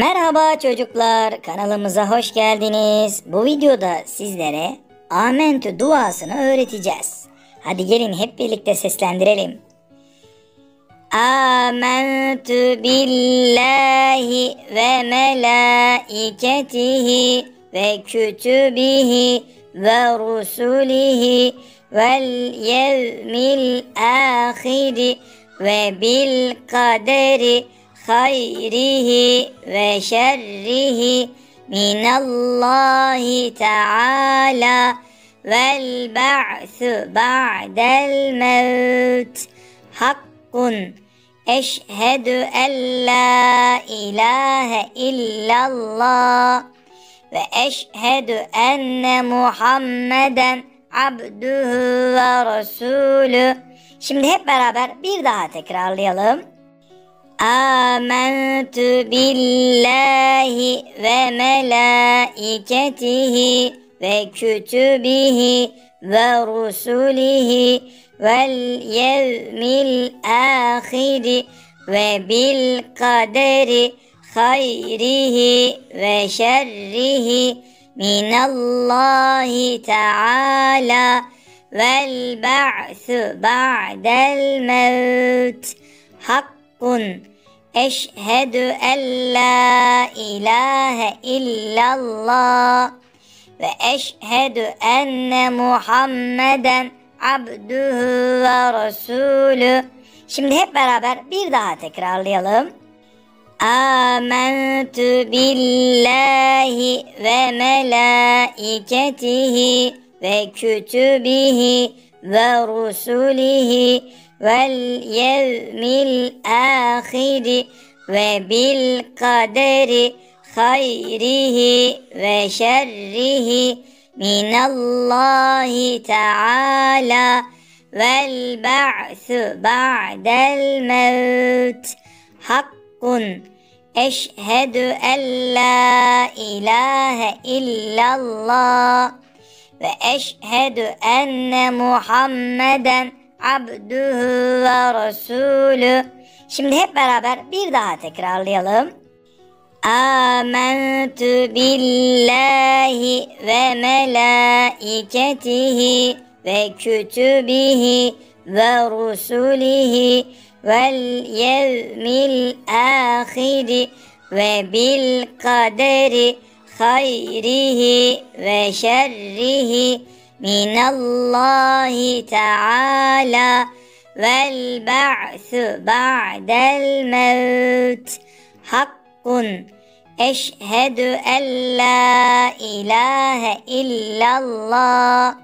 Merhaba çocuklar, kanalımıza hoş geldiniz. Bu videoda sizlere Amentü duasını öğreteceğiz. Hadi gelin hep birlikte seslendirelim. Amentü billahi ve melaiketihi ve kütübihi ve rusulihi vel yevmil ahiri ve bil kaderi hayrihi ve şerrihi minallahi teala vel ba'su ba'del mevt hakkun eşhedü en la ilahe illallah ve eşhedü enne Muhammeden abduhu ve rasulü. Şimdi hep beraber bir daha tekrarlayalım. Âmentü billahi ve melaiketihi ve kütübihi ve rusulihi vel yevmil ahiri ve bil kaderi hayrihi ve şerrihi eşhedü en la ilahe illallah ve eşhedü enne Muhammeden abduhu ve rasulü. Şimdi hep beraber bir daha tekrarlayalım. Âmentü billahi ve melaiketihi ve kütübihi ve rusulihi vel yevmil ahiri ve bil kaderi hayrihi ve şerrihi minallahi teala vel ba'su ba'del mevt hakkun eşhedü en la ilahe illallah abduhu ve rasulü. Şimdi hep beraber bir daha tekrarlayalım. Âmentü billahi ve melaiketihi ve kütübihi ve rusulihi vel yevmil ahiri ve bil kaderi hayrihi ve şerrihi minallahi teala vel ba'su ba'del mevt hakkun eşhedü en la ilahe illallah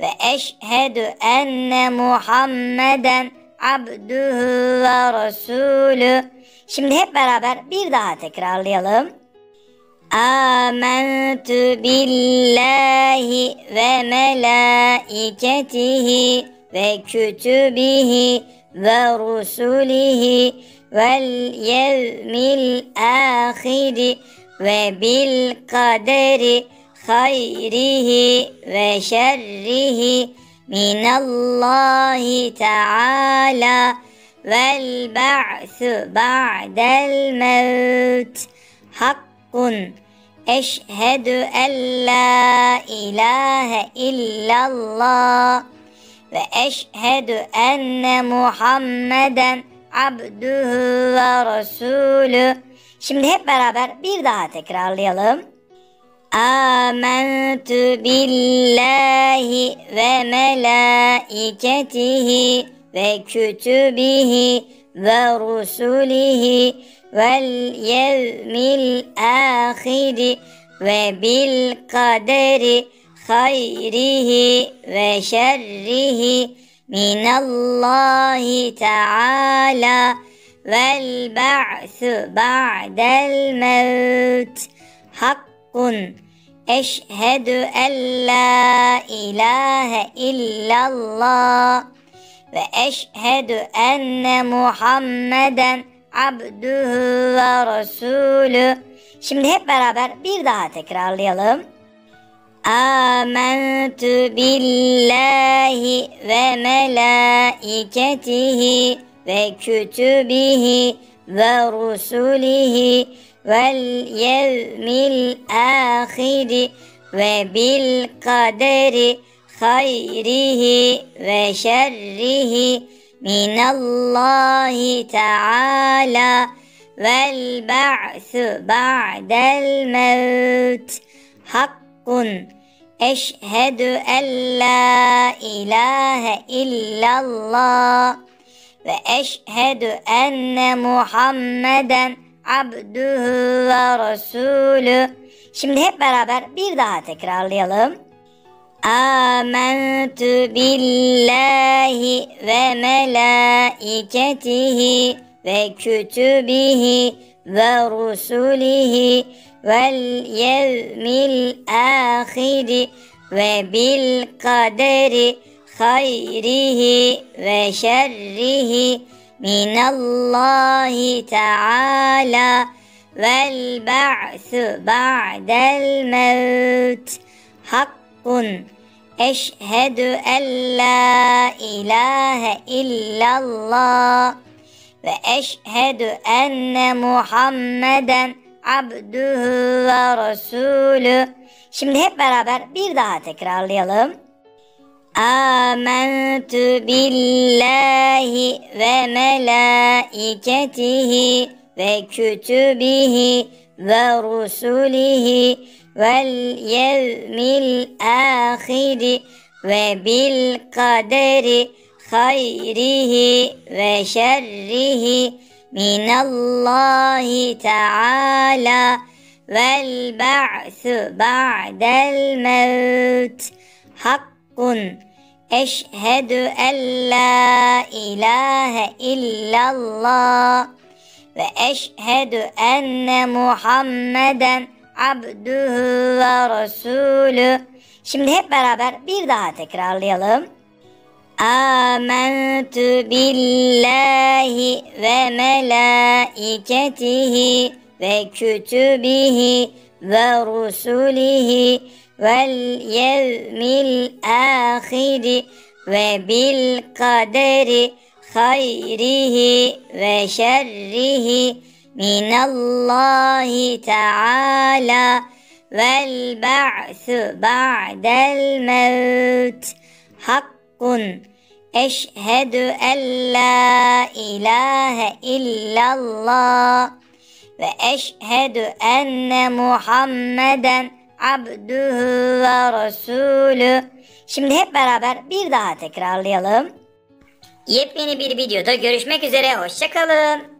ve eşhedü enne Muhammeden abduhu ve rasulü. Şimdi hep beraber bir daha tekrarlayalım. Âmentü billahi ve melaiketihi ve kütübihi ve rusulihi vel yevmil ahiri ve bil kaderi hayrihi ve şerrihi hakkun eşhedü en la ilahe illallah ve eşhedü enne Muhammeden abduhu ve rasulü. Şimdi hep beraber bir daha tekrarlayalım. Âmentü billahi ve melaiketihi ve kütübihi ve rusulihi vel yevmil ahiri ve bil kaderi hayrihi ve şerrihi minallahi teala vel ba'su ba'del mevt hakkun eşhedü ve eşhedü enne Muhammeden abdühü ve resulü. Şimdi hep beraber bir daha tekrarlayalım. Âmentü billahi ve melaiketihi ve kütübihi ve rusulihi vel yevmil ahiri ve bil kaderi hayrihi ve şerrihi minallahi teala vel ba'su ba'del mevt hakkun eşhedü en la ilahe illallah ve eşhedü enne Muhammeden abdühü ve. Şimdi hep beraber bir daha tekrarlayalım. Âmentü billahi ve melaiketihi ve kütübihi ve rusulihi vel yevmil ahiri ve bil kaderi hayrihi ve şerrihi eşhedü en la ilahe illallah ve eşhedü enne Muhammeden abduhu ve rasulü. Şimdi hep beraber bir daha tekrarlayalım. Âmentü billahi ve melaiketihi ve kütübihi ve rusulihi vel yevmil ahiri ve bil kaderi hayrihi ve şerrihi minallahi teala vel ba'su ba'del mevt hakkun eşhedü ve eşhedü enne Muhammeden abduhu ve rasulü. Şimdi hep beraber bir daha tekrarlayalım. Âmentü billahi ve melaiketihi ve kütübihi ve rusulihi vel yevmil ahiri ve bil kaderi hayrihi ve şerrihi minallahi teala vel ba'su ba'del mevt hakkun eşhedü en la ilahe illallah ve eşhedü enne Muhammeden abduhu ve rasulü. Şimdi hep beraber bir daha tekrarlayalım. Yepyeni bir videoda görüşmek üzere. Hoşçakalın.